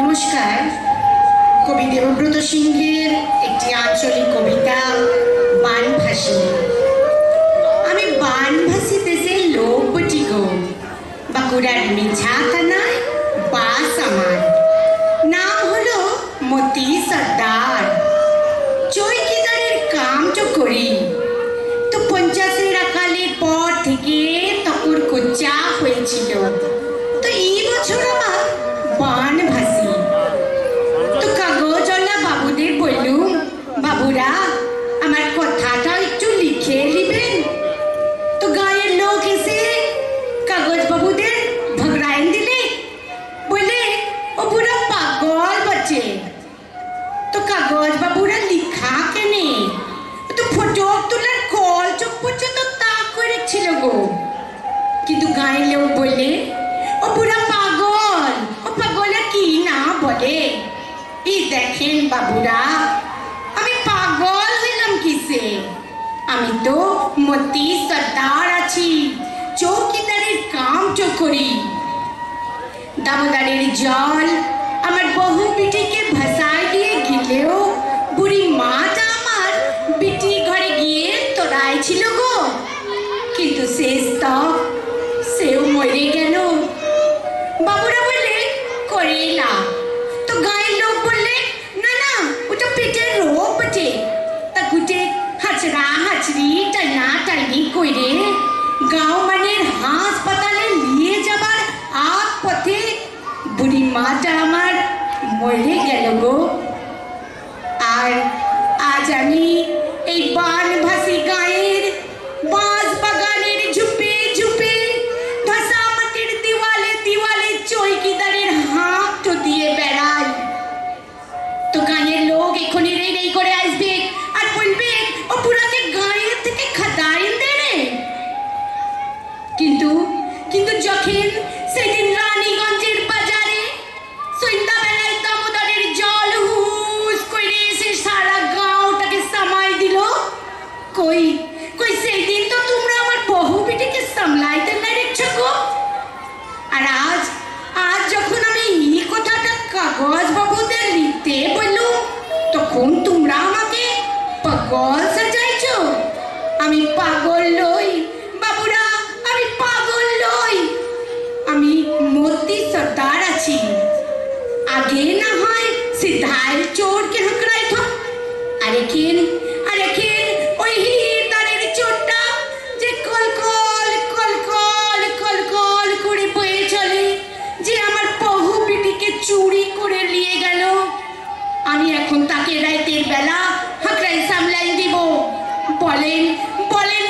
নমস্কার। কবি দেবব্রত সিংহের একটি আঞ্চলিক কবিতা বানভাসী আমি বানভাসী দেশের লোক বটি গো, বাঁকুড়ার মিছা থানায় বাস আমার নাম হলো মতি সর্দার। চৈকিদারের কাম তো করি। তো পঞ্চাশের আকালের পর থেকে তখন কোচা হয়েছিল। বাবুরা লিখা কেনে? তো ফটো তোলার কল চোখ পর্যন্ত গো। কিন্তু ও পাগল, ও কি না বলে? এই দেখেন বাবুরা, আমি পাগল হইলাম কিসে? আমি তো মতি সর্দার আছি, চৌকিদারের কাম তো করি। দামোদারের জল আমার বহু বিটিকে ভাসায় তক সেও মরে গেল। বাবুরা বললে করেলা তো গায়ের লোক বললে, না না, ওটা পেটের রোগ বটে। তা গুটে হাঁচড়া হাঁচড়ি টাইনা টাইনি কইরে, গাঁও মানের হাসপাতালে নিয়ে যাবার আগ পথে বুড়ি মাটা আমার মরে গেল গো। আমি পাগল নই। বাবুরা, আমি পাগল নই। আমি মোদি সর্দার আছি। আগে না হয় সিদ্ধার চোর কে করাই তো আরে কেন আরে কেন ওই হিতারের চোরটা যে call call call call call call করে বয়ে চলে, যে আমার বহু বিটিকে চুরি করে নিয়ে গেল। আমি এখন তাকে রাইতের বেলা করেন বলেন